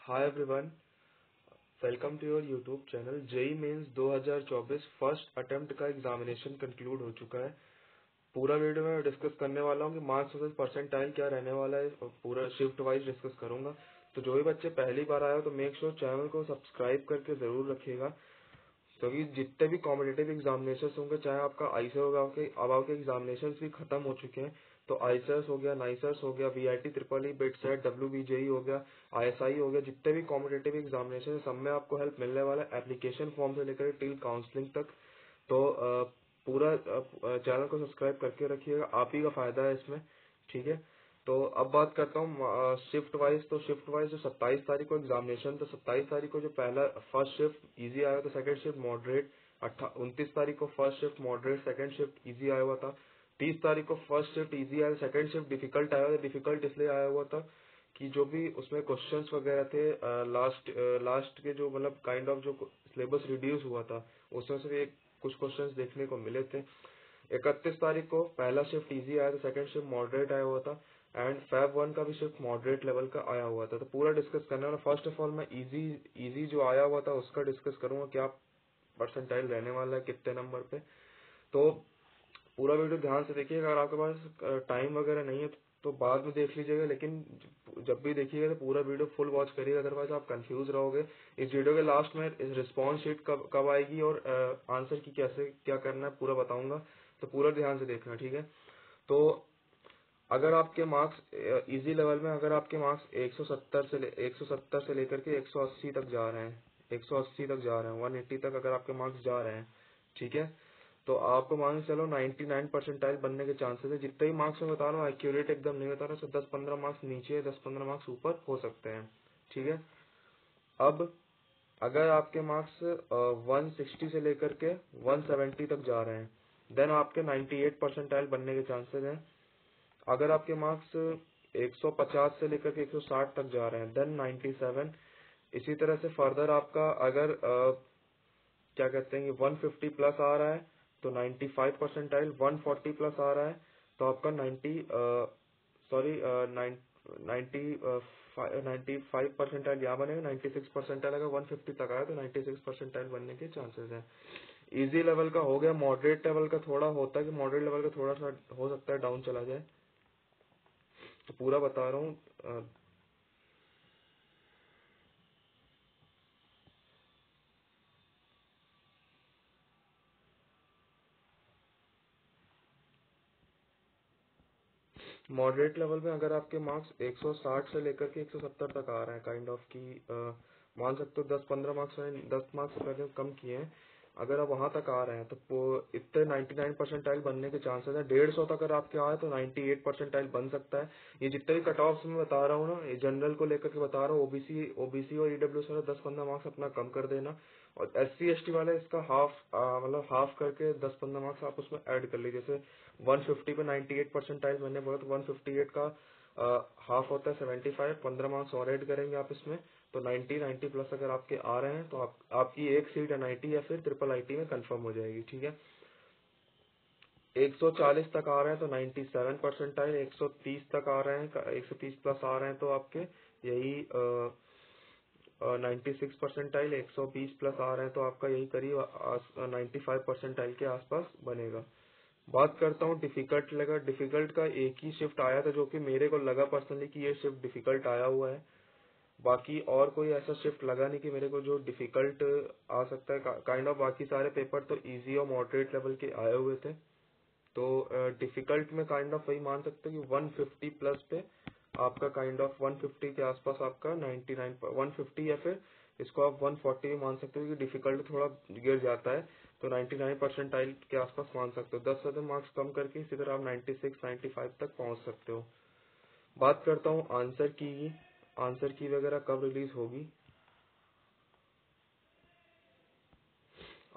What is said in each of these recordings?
Hi everyone welcome to your YouTube channel JEE Mains 2024 first attempt का examination conclude हो चुका है। पूरा वीडियो में डिस्कस करने वाला हूँ कि मार्क्स वर्सेज परसेंटाइल क्या रहने वाला है और पूरा शिफ्ट वाइज डिस्कस करूँगा। तो जो भी बच्चे पहली बार आए हो तो मेक श्योर चैनल को सब्सक्राइब करके ज़रूर रखिएगा। क्योंकि जितने भी कॉम्पिटेटिव एग्जामिनेशन होंगे, चाहे आपका आईसे होगा अब आपके एग्जामिनेशन भी खत्म हो चुके हैं। तो आईसर्स हो गया नाइसर्स हो गया V I T triple E BITSAT W B JEE हो गया आई एस आई हो गया, जितने भी कॉम्पिटेटिव एग्जामिनेशन सब में आपको हेल्प मिलने वाला है एप्लीकेशन फॉर्म से लेकर टिल काउंसलिंग तक। तो पूरा चैनल को सब्सक्राइब करके रखिएगा, आप ही का फ़ायदा है इसमें, ठीक है? तो अब बात करता हूँ शिफ्ट वाइज तो शिफ्ट वाइज जो सत्ताईस तारीख को एग्जामिनेशन तो सत्ताईस तारीख को जो पहला फ़र्स्ट शिफ्ट इजी आया था सेकंड शिफ्ट मॉडरेट उनतीस तारीख को first shift moderate second shift easy आया हुआ था, तीस तारीख को फ़र्स्ट शिफ्ट इजी आया सेकंड शिफ्ट डिफ़िकल्ट आया हुआ था डिफ़िकल्ट इसलिए आया हुआ था कि जो भी उसमें क्वेश्चंस वगैरह थे लास्ट लास्ट के जो मतलब काइंड ऑफ़ जो सिलेबस रिड्यूस हुआ था, उसमें से एक कुछ क्वेश्चंस देखने को मिले थे। इकतीस तारीख को पहला शिफ्ट इजी आया था सेकंड शिफ्ट मॉडरेट आया हुआ था एंड फैब वन का भी शिफ्ट मॉडरेट लेवल का आया हुआ था। तो पूरा डिस्कस करने वाला फ़र्स्ट ऑफ़ ऑल मैं इजी इजी जो आया हुआ था, उसका डिस्कस करूँगा क्या परसेंटाइल रहने वाला है कितने नंबर पे। तो पूरा वीडियो ध्यान से देखिएगा। अगर आपके पास टाइम वगैरह नहीं है तो बाद में देख लीजिएगा। लेकिन जब भी देखिएगा तो पूरा वीडियो फुल वॉच करिएगा। अदरवाइज़ आप कंफ्यूज रहोगे। इस वीडियो के लास्ट में रिस्पॉन्स शीट कब कब आएगी और आंसर की कैसे, क्या करना है, पूरा बताऊँगा। तो पूरा ध्यान से देखना, ठीक है? तो अगर आपके मार्क्स इजी लेवल में अगर आपके मार्क्स 170 से 170 से लेकर के 180 तक जा रहे हैं 180 तक जा रहे हैं 180 तक अगर आपके मार्क्स जा रहे हैं, ठीक है? तो आपको मान चलो 99 परसेंटाइल बनने के चांसेस है। जितने ही मार्क्स में बता रहा हूँ एक्यूरेट एकदम नहीं बता रहा सो दस पंद्रह मार्क्स नीचे, दस पंद्रह मार्क्स ऊपर हो सकते हैं, ठीक है? अब अगर आपके मार्क्स 160 से लेकर के 170 तक जा रहे हैं देन आपके 98 परसेंटाइल बनने के चांसेस हैं। अगर आपके मार्क्स 150 से लेकर के 160 तक जा रहे हैं देन 97 इसी तरह से फर्दर आपका अगर आ, क्या कहते हैं 150 प्लस आ रहा है तो 95 परसेंटाइल 140 प्लस आ रहा है तो आपका 90 सॉरी नाइन्टी फाइव परसेंटाइल यहाँ बनेगा 96 परसेंटाइल अगर 150 तक आया तो 96 परसेंटाइल बनने के चांसेस हैं। इजी लेवल का हो गया मॉडरेट लेवल का थोड़ा होता है कि मॉडरेट लेवल का थोड़ा सा हो सकता है डाउन चला जाए। तो पूरा बता रहा हूँ मॉडरेट लेवल में अगर आपके मार्क्स 160 से लेकर के 170 तक आ रहे हैं काइंड ऑफ़ की मान सकते हो 10-15 मार्क्स दस मार्क्स मैंने कम किए हैं अगर आप वहाँ तक आ रहे हैं तो इतने 99 परसेंटाइल बनने के चांसेस है। डेढ़ सौ तक अगर आपके आए तो 98 परसेंटाइल बन सकता है। ये जितने भी कट ऑफ़ में बता रहा हूँ ना, ये जनरल को लेकर के बता रहा हूँ ओबीसी ओबीसी और ईडब्ल्यू से दस पंद्रह मार्क्स अपना कम कर देना। और एस सी एस टी वाले इसका हाफ़ मतलब हाफ़ करके दस पंद्रह मार्क्स आप उसमें ऐड कर लीजिए। जैसे 150 पे 98 परसेंटाइल मैंने बोला तो 158 का हाफ़ होता है 75 पंद्रह मार्क्स और ऐड करेंगे आप इसमें तो 90 90 प्लस अगर आपके आ रहे हैं तो आप, आपकी एक सीट एन या फिर ट्रिपल आईटी में कन्फर्म हो जाएगी ठीक है? 140 तक आ रहे हैं तो 97 परसेंटाइल 130 तक आ रहे हैं 130 प्लस आ रहे हैं तो आपके यही नाइन्टी सिक्स परसेंटाइल एक प्लस आ रहे हैं तो आपका यही करीब नाइन्टी फाइव परसेंटाइल के आसपास बनेगा। बात करता हूँ डिफ़िकल्ट लगा। डिफ़िकल्ट का एक ही शिफ्ट आया था जो कि मेरे को लगा पर्सनली कि ये शिफ्ट डिफ़िकल्ट आया हुआ है। बाकी और कोई ऐसा शिफ्ट लगा नहीं कि मेरे को जो डिफ़िकल्ट आ सकता है। काइंड ऑफ़ बाकी सारे पेपर तो इजी और मॉडरेट लेवल के आए हुए थे। तो डिफ़िकल्ट में काइंड ऑफ़ वही मान सकते हो कि 150 प्लस पे आपका काइंड ऑफ़ 150 के आसपास आपका 99 150 या फिर इसको आप 140 भी मान सकते हो कि डिफ़िकल्ट थोड़ा गिर जाता है। तो 99 परसेंटाइल के आसपास मान सकते हो। दस ज़्यादा मार्क्स कम करके इसी तरह आप 96 95 तक पहुँच सकते हो। बात करता हूँ आंसर की आंसर की वगैरह कब रिलीज़ होगी?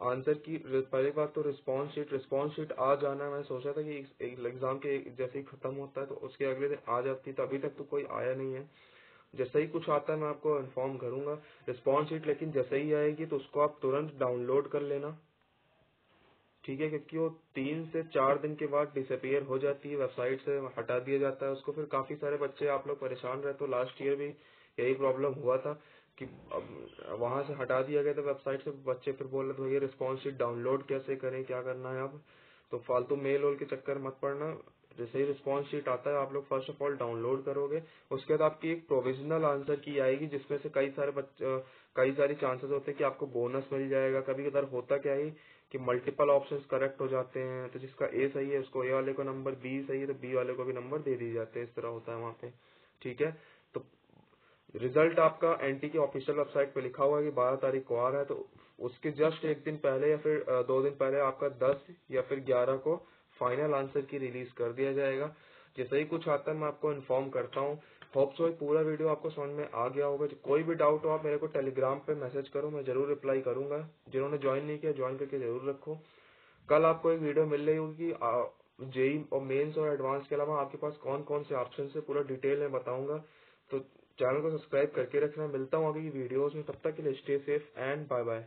आंसर की पहली बात तो रिस्पॉन्स शीट रिस्पॉन्स शीट आ जाना मैं सोचा था कि एग्ज़ाम के जैसे ही खत्म होता है तो उसके अगले दिन आ जाती तो अभी तक तो कोई आया नहीं है। जैसे ही कुछ आता है मैं आपको इन्फॉर्म करूँगा। रिस्पॉन्स शीट लेकिन जैसे ही आएगी तो उसको आप तुरंत डाउनलोड कर लेना। ठीक है, क्योंकि वो तीन से चार दिन के बाद डिसअपियर हो जाती है वेबसाइट से हटा दिया जाता है उसको। फिर काफ़ी सारे बच्चे आप लोग परेशान रहते हो। लास्ट ईयर भी यही प्रॉब्लम हुआ था कि वहाँ से हटा दिया गया था वेबसाइट से। बच्चे फिर बोल रहे थे, भैया रिस्पॉन्स डाउनलोड कैसे करें? क्या करना है अब? तो फालतू मेल ओल के चक्कर मत पड़ना। जैसे ही रिस्पॉन्स शीट आता है, आप लोग फ़र्स्ट ऑफ़ ऑल डाउनलोड करोगे। उसके बाद आपकी एक प्रोविजनल आंसर की आएगी, जिसमें से कई सारे कई सारी चांसेस होते हैं कि आपको बोनस मिल जाएगा। कभी कभार होता क्या है कि मल्टीपल ऑप्शंस करेक्ट हो जाते हैं तो जिसका ए सही है, उसको ए वाले को नंबर बी सही है तो बी वाले को भी नंबर दे दिए जाते हैं। इस तरह होता है वहाँ पे, ठीक है? तो रिज़ल्ट आपका एनटी की ऑफिशियल वेबसाइट पे लिखा हुआ है कि बारह तारीख को आ रहा है तो उसके जस्ट एक दिन पहले या फिर दो दिन पहले आपका दस या फिर ग्यारह को फाइनल आंसर की रिलीज़ कर दिया जाएगा। जैसे ही कुछ आता है मैं आपको इन्फॉर्म करता हूँ होप सो पूरा वीडियो आपको समझ में आ गया होगा। कोई भी डाउट हो, आप मेरे को टेलीग्राम पे मैसेज करो, मैं ज़रूर रिप्लाई करूँगा। जिन्होंने ज्वाइन नहीं किया ज्वाइन करके ज़रूर रखो। कल आपको एक वीडियो मिल रही होगी जेई और मेंस और एडवांस के अलावा आपके पास कौन कौन से ऑप्शन है, पूरा डिटेल में बताऊँगा। तो चैनल को सब्सक्राइब करके रखना। मिलता हूँ आगे की वीडियोस में। तब तक के लिए stay safe and bye bye